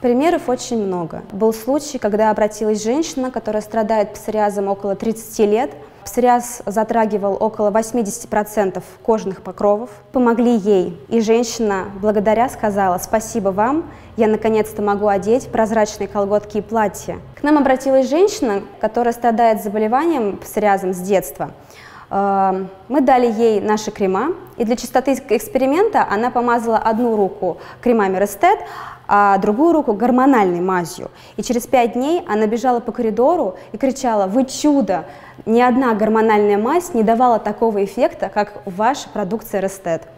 Примеров очень много. Был случай, когда обратилась женщина, которая страдает псориазом около 30 лет. Псориаз затрагивал около 80% кожных покровов. Помогли ей, и женщина благодаря сказала «Спасибо вам, я наконец-то могу одеть прозрачные колготки и платья». К нам обратилась женщина, которая страдает заболеванием псориазом с детства. Э, мы дали ей наши крема, и для чистоты эксперимента она помазала одну руку кремами Рестет, а другую руку гормональной мазью. И через пять дней она бежала по коридору и кричала «Вы чудо! Ни одна гормональная мазь не давала такого эффекта, как ваша продукция Рестет».